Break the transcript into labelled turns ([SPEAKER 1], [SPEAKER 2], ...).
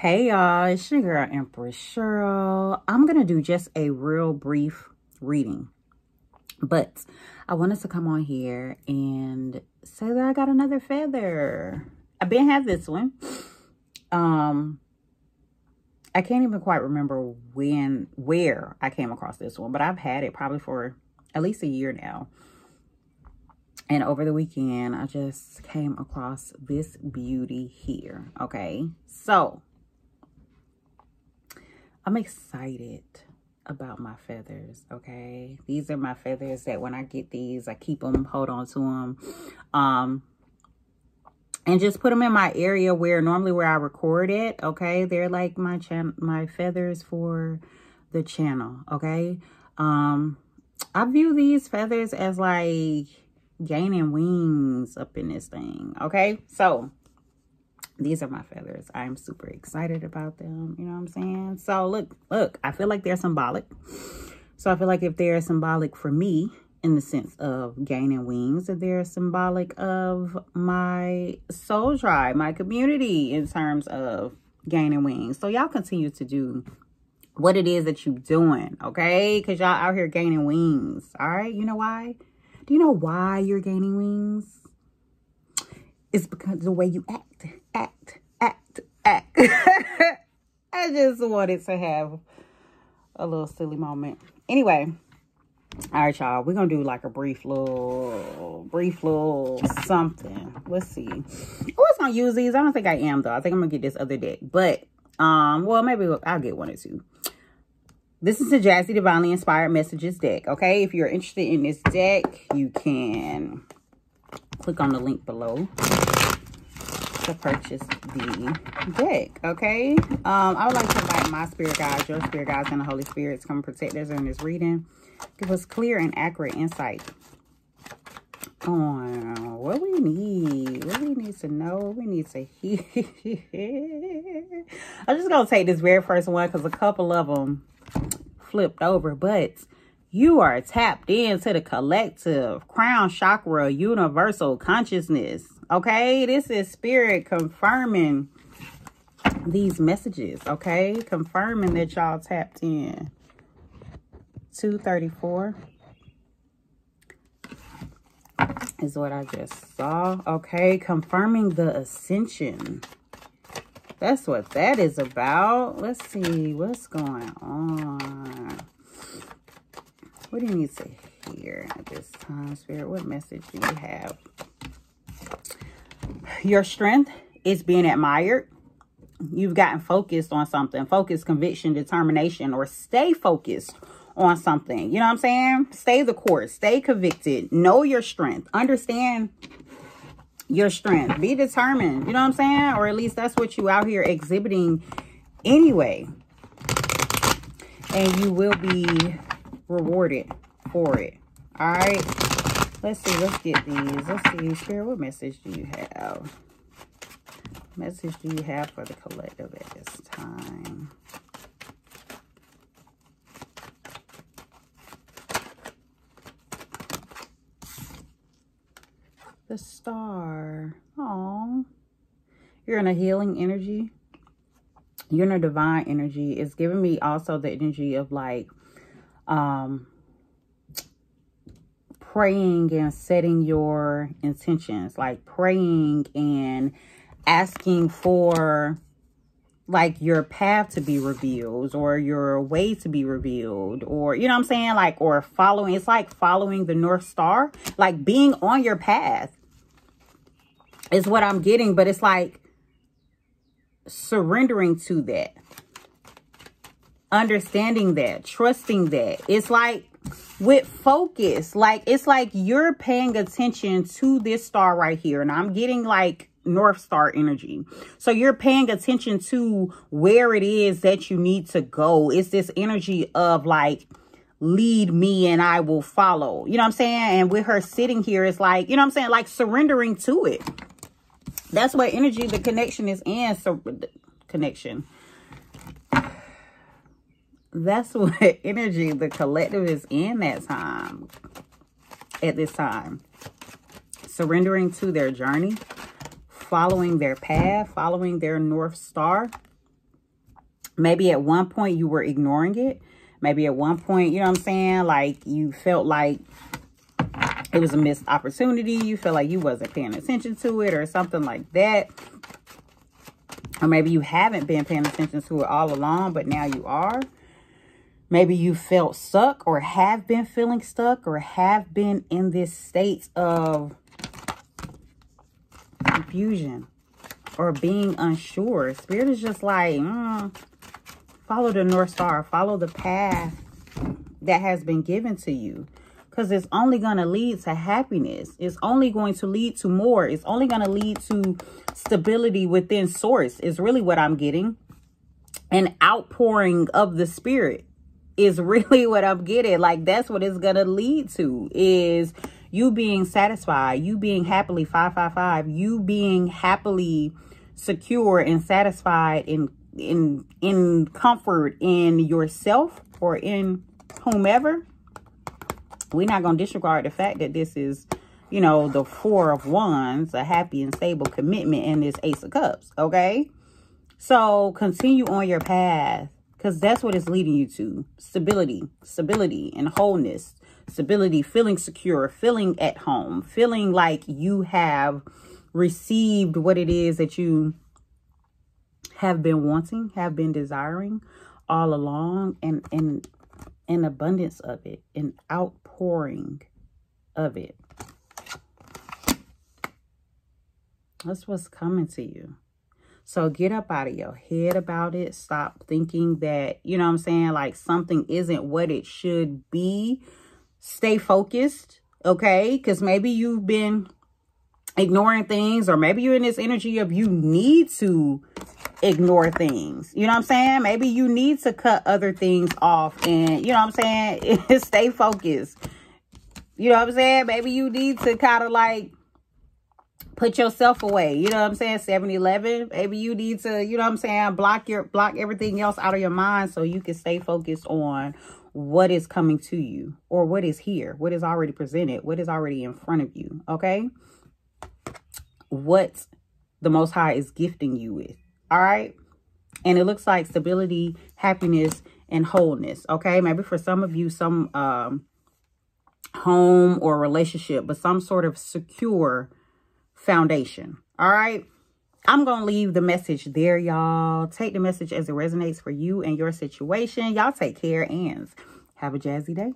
[SPEAKER 1] Hey y'all, it's your girl Empress Cheryl. I'm gonna do just a real brief reading, but I wanted to come on here and say that I got another feather. I've been have this one. Um, I can't even quite remember when, where I came across this one, but I've had it probably for at least a year now. And over the weekend, I just came across this beauty here. Okay. So I'm excited about my feathers. Okay. These are my feathers that when I get these, I keep them, hold on to them. Um, and just put them in my area where normally where I record it. Okay. They're like my channel, my feathers for the channel. Okay. Um, I view these feathers as like gaining wings up in this thing. Okay, so these are my feathers. I'm super excited about them. You know what I'm saying? So look, look, I feel like they're symbolic. So I feel like if they're symbolic for me in the sense of gaining wings, that they're symbolic of my soul tribe, my community in terms of gaining wings. So y'all continue to do what it is that you're doing, okay? Because y'all out here gaining wings, all right? You know why? Do you know why you're gaining wings? It's because the way you act, act, act, act. I just wanted to have a little silly moment. Anyway, all right, y'all. We're going to do like a brief little, brief little something. Let's see. I was going to use these. I don't think I am, though. I think I'm going to get this other deck. But, um, well, maybe I'll get one or two. This is the Jazzy Divinely Inspired Messages deck, okay? If you're interested in this deck, you can click on the link below to purchase the deck, okay? Um, I would like to invite my spirit guides, your spirit guides, and the Holy Spirit to come protect us in this reading. Give us clear and accurate insight on what we need, what we need to know, what we need to hear. I'm just going to take this very first one because a couple of them flipped over, but you are tapped into the collective crown chakra universal consciousness. Okay, this is spirit confirming these messages. Okay, confirming that y'all tapped in. 234 is what I just saw. Okay, confirming the ascension. That's what that is about. Let's see what's going on. What do you need to hear at this time, Spirit? What message do you have? Your strength is being admired. You've gotten focused on something. Focus, conviction, determination, or stay focused on something. You know what I'm saying? Stay the course. Stay convicted. Know your strength. Understand your strength. Be determined. You know what I'm saying? Or at least that's what you out here exhibiting anyway. And you will be rewarded for it. All right. Let's see. Let's get these. Let's see. Spirit, what message do you have? Message do you have for the collective at this time? the star. Oh, you're in a healing energy. You're in a divine energy. It's giving me also the energy of like um praying and setting your intentions, like praying and asking for like your path to be revealed or your way to be revealed or you know what I'm saying like or following it's like following the north star like being on your path is what I'm getting. But it's like surrendering to that. Understanding that. Trusting that. It's like with focus. Like it's like you're paying attention to this star right here. And I'm getting like North Star energy. So you're paying attention to where it is that you need to go. It's this energy of like, lead me and I will follow. You know what I'm saying? And with her sitting here, it's like, you know what I'm saying? Like surrendering to it. That's what energy, the connection is in. So connection. That's what energy, the collective is in that time. At this time. Surrendering to their journey. Following their path. Following their North Star. Maybe at one point you were ignoring it. Maybe at one point, you know what I'm saying? Like you felt like it was a missed opportunity. You felt like you wasn't paying attention to it or something like that. Or maybe you haven't been paying attention to it all along, but now you are. Maybe you felt stuck or have been feeling stuck or have been in this state of confusion or being unsure. Spirit is just like, mm, follow the North Star. Follow the path that has been given to you because it's only going to lead to happiness. It's only going to lead to more. It's only going to lead to stability within source is really what I'm getting. An outpouring of the spirit is really what I'm getting. Like that's what it's going to lead to is you being satisfied, you being happily 555, you being happily secure and satisfied in in in comfort in yourself or in whomever we're not going to disregard the fact that this is, you know, the four of wands, a happy and stable commitment, and this ace of cups, okay? So continue on your path because that's what it's leading you to. Stability, stability and wholeness, stability, feeling secure, feeling at home, feeling like you have received what it is that you have been wanting, have been desiring all along and and an abundance of it, an outpouring of it. That's what's coming to you. So get up out of your head about it. Stop thinking that, you know what I'm saying, like something isn't what it should be. Stay focused, okay? Because maybe you've been ignoring things or maybe you're in this energy of you need to ignore things. You know what I'm saying? Maybe you need to cut other things off and, you know what I'm saying? Stay focused. You know what I'm saying? Maybe you need to kind of like put yourself away. You know what I'm saying? 7-Eleven. Maybe you need to, you know what I'm saying? Block your block everything else out of your mind so you can stay focused on what is coming to you or what is here, what is already presented, what is already in front of you. Okay? What the Most High is gifting you with. All right. And it looks like stability, happiness, and wholeness. Okay. Maybe for some of you, some um, home or relationship, but some sort of secure foundation. All right. I'm going to leave the message there, y'all. Take the message as it resonates for you and your situation. Y'all take care and have a jazzy day.